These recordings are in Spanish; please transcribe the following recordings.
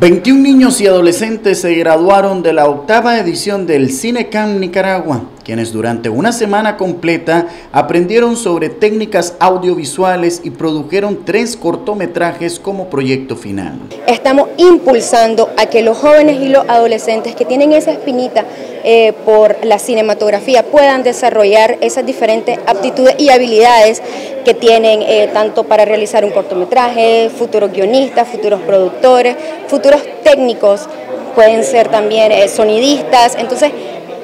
21 niños y adolescentes se graduaron de la octava edición del CineCam Nicaragua, quienes durante una semana completa aprendieron sobre técnicas audiovisuales y produjeron tres cortometrajes como proyecto final. Estamos impulsando a que los jóvenes y los adolescentes que tienen esa espinita eh, por la cinematografía puedan desarrollar esas diferentes aptitudes y habilidades que tienen eh, tanto para realizar un cortometraje, futuros guionistas, futuros productores, futuros técnicos, pueden ser también eh, sonidistas, entonces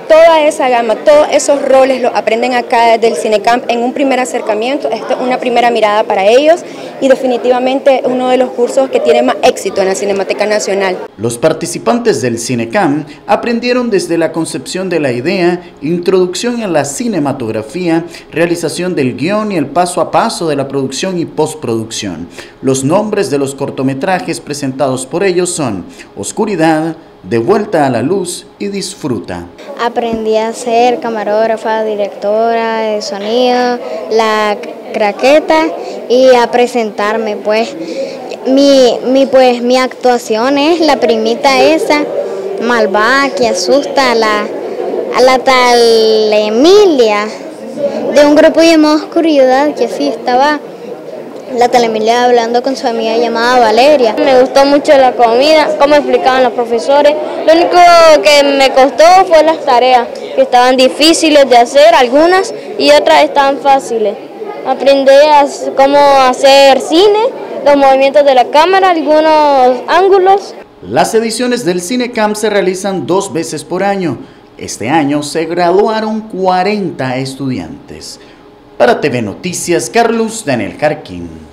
toda esa gama, todos esos roles los aprenden acá desde el Cinecamp en un primer acercamiento, esta es una primera mirada para ellos y definitivamente uno de los cursos que tiene más éxito en la Cinemateca Nacional. Los participantes del Cinecamp aprendieron desde la concepción de la idea, introducción en la cinematografía, realización del guion y el paso a paso de la producción y postproducción. Los nombres de los cortometrajes presentados por ellos son Oscuridad, de vuelta a la luz y disfruta. Aprendí a ser camarógrafa, directora de sonido, la craqueta y a presentarme pues. Mi, mi, pues, mi actuación es la primita esa, malvada, que asusta a la, a la tal Emilia, de un grupo llamado Oscuridad, que así estaba la telemilia hablando con su amiga llamada Valeria. Me gustó mucho la comida, cómo explicaban los profesores. Lo único que me costó fue las tareas, que estaban difíciles de hacer, algunas, y otras estaban fáciles. Aprendí a cómo hacer cine, los movimientos de la cámara, algunos ángulos. Las ediciones del CineCamp se realizan dos veces por año. Este año se graduaron 40 estudiantes. Para TV Noticias, Carlos Daniel Jarquín.